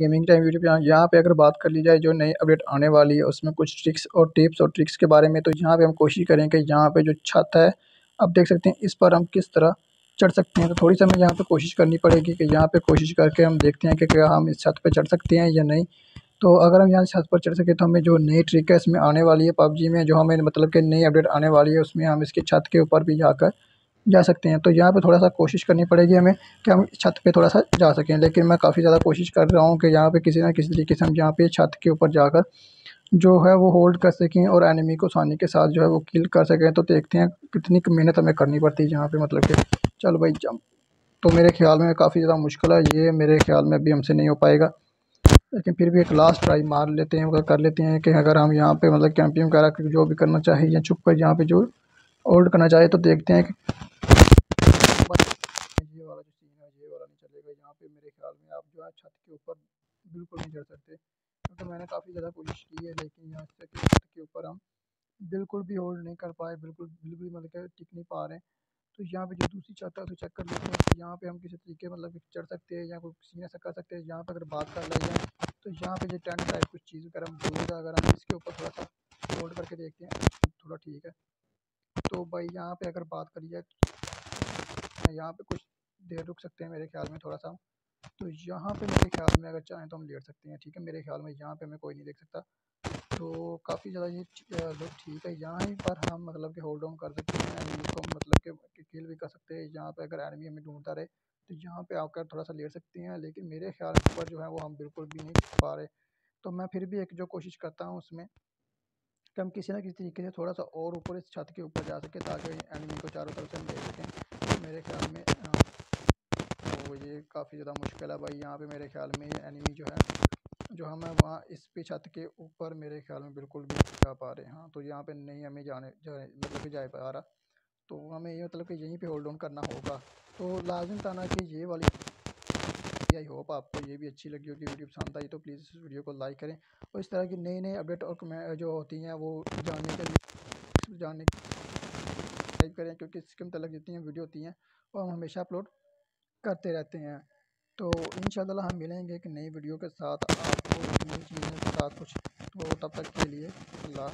Gaming time YouTube यहाँ यहाँ पे अगर बात कर ली जाए जो नई अपडेट आने वाली है, उसमें कुछ ट्रिक्स और टिप्स और ट्रिक्स के बारे में तो यहाँ पे हम कोशिश करें कि यहाँ पे जो छत है अब देख सकते हैं, इस पर हम किस तरह चढ़ सकते हैं। तो थोड़ी सी हमें यहाँ पे कोशिश करनी पड़ेगी कि यहाँ पे कोशिश करके हम देखते हैं कि क्या हम इस छत पे चढ़ सकते हैं या नहीं। तो अगर हम यहाँ छत पर चढ़ सके तो हमें जो नई ट्रिक है, इसमें आने वाली है पबजी में, जो हमें मतलब कि नई अपडेट आने वाली है, उसमें हम इसकी छत के ऊपर भी जाकर जा सकते हैं। तो यहाँ पे थोड़ा सा कोशिश करनी पड़ेगी हमें कि हम छत पे थोड़ा सा जा सकें, लेकिन मैं काफ़ी ज़्यादा कोशिश कर रहा हूँ कि यहाँ पे किसी ना किसी तरीके से हम यहाँ पे छत के ऊपर जाकर जो है वो होल्ड कर सकें और एनिमी को आसानी के साथ जो है वो किल कर सकें। तो देखते हैं कितनी मेहनत हमें करनी पड़ती है यहाँ पर मतलब कि चलो भाई जम तो मेरे ख्याल में काफ़ी ज़्यादा मुश्किल है, ये मेरे ख्याल में अभी हमसे नहीं हो पाएगा। लेकिन फिर भी एक लास्ट ट्राई मार लेते हैं कर लेते हैं कि अगर हम यहाँ पे मतलब कैंपिंग वगैरह जो भी करना चाहिए या छुप कर यहाँ पे जो होल्ड करना चाहे तो देखते हैं ये वाला जो सीन है, ये वाला नहीं चलेगा। यहाँ पे मेरे ख्याल में आप जो है छत के ऊपर बिल्कुल नहीं चढ़ सकते, क्योंकि तो मैंने काफ़ी ज़्यादा कोशिश की है, लेकिन यहाँ से छत के ऊपर हम बिल्कुल भी होल्ड नहीं कर पाए, बिल्कुल बिल्कुल मतलब टिक नहीं पा रहे हैं। तो यहाँ पे जो दूसरी छत है, उसे चेक कर लेते हैं कि यहाँ पे हम किसी तरीके मतलब चढ़ सकते हैं या कोई सीन ऐसा कर सकते हैं यहाँ पे अगर बात कर ले जाए तो यहाँ पे जो टेंट टाइप कुछ चीज़ अगर हम दूर अगर हम इसके ऊपर थोड़ा सा होल्ड करके देखते हैं थोड़ा ठीक है। तो भाई यहाँ पे अगर बात करी जाए यहाँ पे कुछ देर रुक सकते हैं मेरे ख्याल में थोड़ा सा तो यहाँ पे मेरे ख्याल में अगर चाहें तो हम लेट सकते हैं, ठीक है? मेरे ख्याल में यहाँ पे हमें कोई नहीं देख सकता। तो काफ़ी ज़्यादा ये लुक ठीक है, यहाँ पर हम मतलब कि होल्ड ऑन कर सकते हैं एनिमी को मतलब कि किल भी कर सकते हैं। यहाँ पे अगर एनिमी हमें ढूंढता रहे तो यहाँ पे आकर थोड़ा सा लेट सकते हैं, लेकिन मेरे ख्याल पर जो है वो हम बिल्कुल भी नहीं पा रहे। तो मैं फिर भी एक जो कोशिश करता हूँ उसमें कि हम किसी ना किसी तरीके से थोड़ा सा और ऊपर इस छत के ऊपर जा सके ताकि एनिमी को चारों तरफ़ से हम देख सकें। तो मेरे ख्याल में तो ये काफ़ी ज़्यादा मुश्किल है भाई। यहाँ पे मेरे ख्याल में ये एनिमी जो है, जो हमें वहाँ इस पे छत के ऊपर मेरे ख्याल में बिल्कुल भी जा पा रहे। हाँ तो यहाँ पे नहीं हमें जाने जाने मतलब कि जा पा रहा। तो हमें ये मतलब कि यहीं पे होल्ड ऑन करना होगा। तो लाजिम ना कि ये वाली आई होप आपको ये भी अच्छी लगी होगी वीडियो पसंद आई तो प्लीज़ इस वीडियो को लाइक करें और इस तरह की नई नई अपडेट और जो होती हैं वो जानने के लिए जानने सब्सक्राइब करें क्योंकि इसके मतलब जितनी हैं वीडियो होती हैं वो हम हमेशा अपलोड करते रहते हैं। तो इन हम मिलेंगे एक नई वीडियो के साथ आपको नई चीज़ों के साथ कुछ तो तब तक के लिए अल्लाह